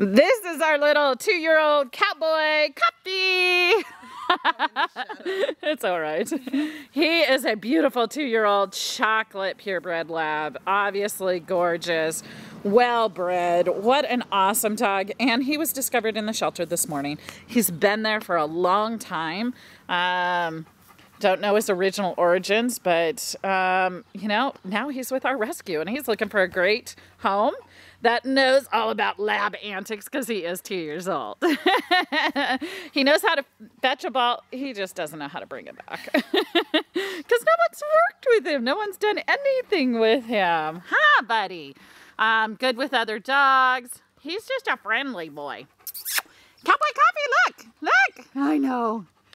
This is our little two-year-old cowboy, Coffee. it's all right. He is a beautiful two-year-old chocolate purebred lab. Obviously gorgeous, well-bred. What an awesome dog. And he was discovered in the shelter this morning. He's been there for a long time. Um, don't know his original origins, but um, you know, now he's with our rescue and he's looking for a great home that knows all about lab antics because he is two years old. he knows how to fetch a ball. He just doesn't know how to bring it back because no one's worked with him. No one's done anything with him. Huh, buddy? Um, good with other dogs. He's just a friendly boy. Cowboy Coffee, look, look. I know.